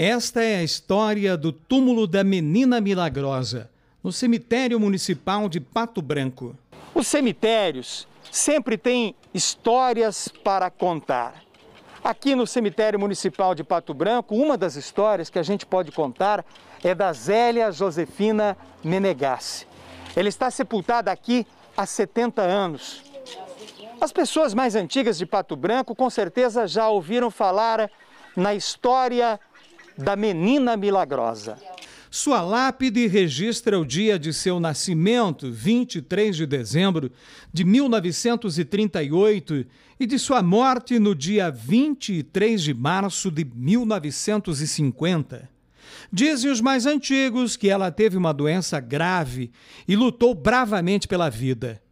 Esta é a história do túmulo da Menina Milagrosa, no cemitério municipal de Pato Branco. Os cemitérios sempre têm histórias para contar. Aqui no cemitério municipal de Pato Branco, uma das histórias que a gente pode contar é da Zélia Josefina Menegassi. Ela está sepultada aqui há 70 anos. As pessoas mais antigas de Pato Branco com certeza já ouviram falar na história da Menina Milagrosa. Sua lápide registra o dia de seu nascimento, 23 de dezembro de 1938, e de sua morte no dia 23 de março de 1950. Dizem os mais antigos que ela teve uma doença grave e lutou bravamente pela vida.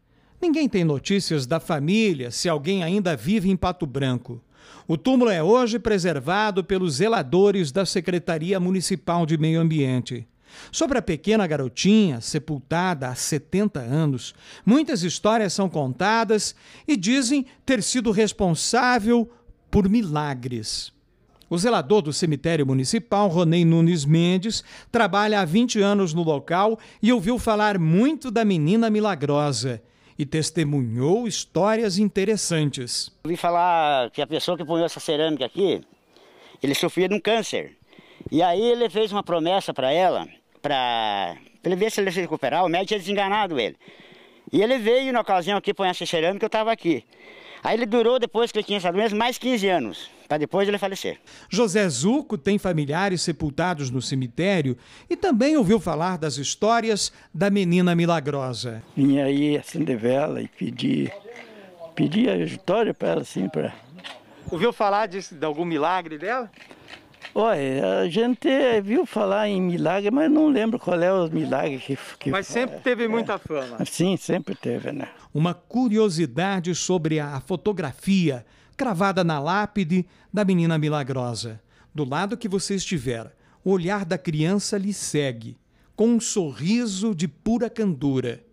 Ninguém tem notícias da família, se alguém ainda vive em Pato Branco. O túmulo é hoje preservado pelos zeladores da Secretaria Municipal de Meio Ambiente. Sobre a pequena garotinha, sepultada há 70 anos, muitas histórias são contadas e dizem ter sido responsável por milagres. O zelador do cemitério municipal, Ronei Nunes Mendes, trabalha há 20 anos no local e ouviu falar muito da menina milagrosa e testemunhou histórias interessantes. Ouvi falar que a pessoa que põe essa cerâmica aqui, ele sofria de um câncer. E aí ele fez uma promessa para ela, para ele ver se ele se recuperar. O médico tinha desenganado ele. E ele veio na ocasião aqui põe essa cerâmica, eu estava aqui. Aí ele durou, depois que ele tinha essa doença, mais 15 anos, para depois ele falecer. José Zuco tem familiares sepultados no cemitério e também ouviu falar das histórias da menina milagrosa. Vinha aí acender vela e pedir, pedir a história para ela, assim, para... Ouviu falar de, de algum milagre dela? Olha, a gente viu falar em milagre, mas não lembro qual é o milagre que... que mas sempre teve é. muita fama. Sim, sempre teve, né? Uma curiosidade sobre a fotografia cravada na lápide da menina milagrosa. Do lado que você estiver, o olhar da criança lhe segue, com um sorriso de pura candura.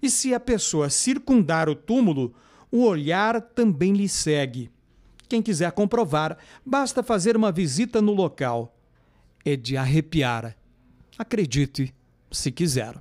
E se a pessoa circundar o túmulo, o olhar também lhe segue quem quiser comprovar, basta fazer uma visita no local. É de arrepiar. Acredite, se quiser.